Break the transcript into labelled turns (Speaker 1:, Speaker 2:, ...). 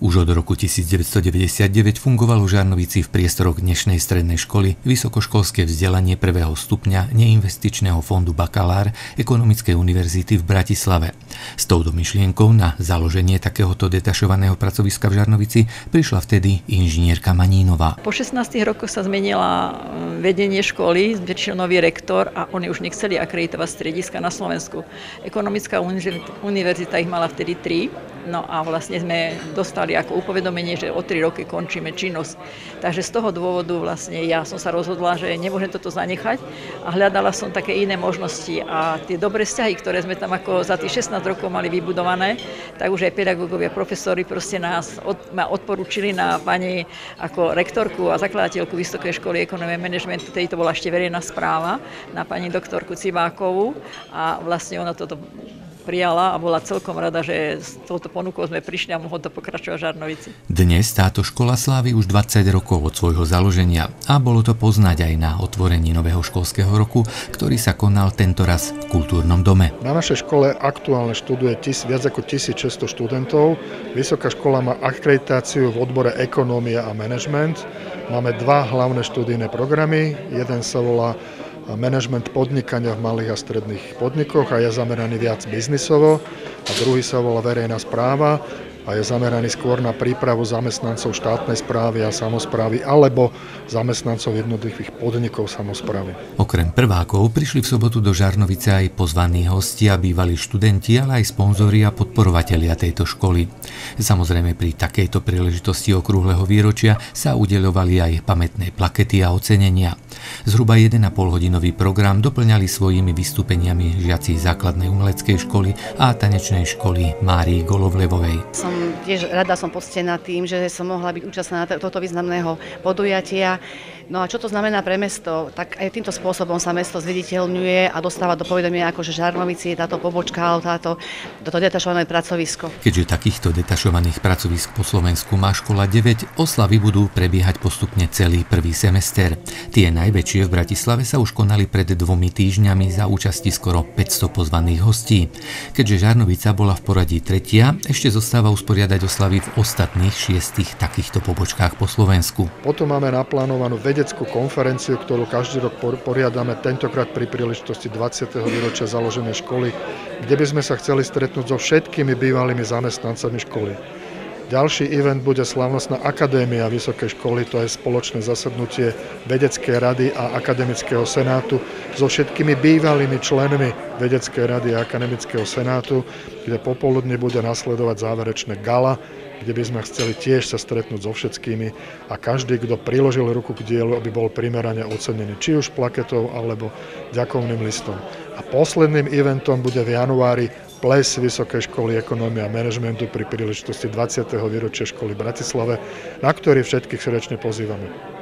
Speaker 1: Už od roku 1999 fungovalo v Žarnovici v priestoroch dnešnej strednej školy vysokoškolské vzdelanie prvého stupňa neinvestičného fondu Bakalár Ekonomickej univerzity v Bratislave. S touto myšlienkou na založenie takéhoto detašovaného pracoviska v Žarnovici prišla vtedy inžinierka Manínová.
Speaker 2: Po 16 rokoch sa zmenila mm, vedenie školy, zväčšil nový rektor a oni už nechceli akreditovať strediska na Slovensku. Ekonomická univerzita ich mala vtedy tri, no a vlastne sme dostali dostali ako upovedomenie, že o 3 roky končíme činnosť. Takže z toho dôvodu vlastne ja som sa rozhodla, že nemôžem toto zanechať a hľadala som také iné možnosti a tie dobré vzťahy, ktoré sme tam ako za tých 16 rokov mali vybudované, tak už aj pedagógovia, profesori proste nás od, ma odporúčili na pani ako rektorku a zakladateľku Vysokej školy ekonomie manažmentu, tej to bola ešte verejná správa, na pani doktorku Cibákovú a vlastne ona toto prijala a bola celkom rada, že s touto ponukou sme prišli a mohol to pokračovať v Žarnovici.
Speaker 1: Dnes táto škola slávi už 20 rokov od svojho založenia a bolo to poznať aj na otvorení nového školského roku, ktorý sa konal tento raz v kultúrnom dome.
Speaker 3: Na našej škole aktuálne študuje tis, viac ako 1600 študentov. Vysoká škola má akreditáciu v odbore ekonómia a management. Máme dva hlavné študijné programy. Jeden sa volá manažment podnikania v malých a stredných podnikoch a je zameraný viac biznisovo. A druhý sa volá verejná správa a je zameraný skôr na prípravu zamestnancov štátnej správy a samozprávy alebo zamestnancov jednotlivých podnikov samozprávy.
Speaker 1: Okrem prvákov prišli v sobotu do Žarnovice aj pozvaní hostia, bývalí študenti, ale aj sponzori a podporovatelia tejto školy. Samozrejme pri takejto príležitosti okrúhleho výročia sa udeľovali aj pamätné plakety a ocenenia. Zhruba 1,5 hodinový program doplňali svojimi vystúpeniami žiaci základnej umeleckej školy a tanečnej školy Márii Golovlevovej.
Speaker 4: Som tiež rada som poctená tým, že som mohla byť účastná tohto významného podujatia. No a čo to znamená pre mesto? Tak aj týmto spôsobom sa mesto zviditeľňuje a dostáva do povedomia, ako že Žarnovici je táto pobočka alebo táto, toto detašované pracovisko.
Speaker 1: Keďže takýchto detašovaných pracovisk po Slovensku má škola 9, oslavy budú prebiehať postupne celý prvý semester. Tie najväčšie v Bratislave sa už konali pred dvomi týždňami za účasti skoro 500 pozvaných hostí. Keďže Žarnovica bola v poradí tretia, ešte zostáva usporiadať oslavy v ostatných šiestich takýchto pobočkách po Slovensku.
Speaker 3: Potom máme naplánovanú vedeckú konferenciu, ktorú každý rok poriadame tentokrát pri príležitosti 20. výročia založenej školy, kde by sme sa chceli stretnúť so všetkými bývalými zamestnancami školy. Ďalší event bude slavnostná akadémia Vysokej školy, to je spoločné zasadnutie Vedeckej rady a Akademického senátu so všetkými bývalými členmi Vedeckej rady a Akademického senátu, kde popoludne bude nasledovať záverečné gala, kde by sme chceli tiež sa stretnúť so všetkými a každý, kto priložil ruku k dielu, aby bol primerane ocenený, či už plaketou alebo ďakovným listom. A posledným eventom bude v januári ples Vysokej školy ekonomie a manažmentu pri príležitosti 20. výročia školy v Bratislave, na ktorý všetkých srdečne pozývame.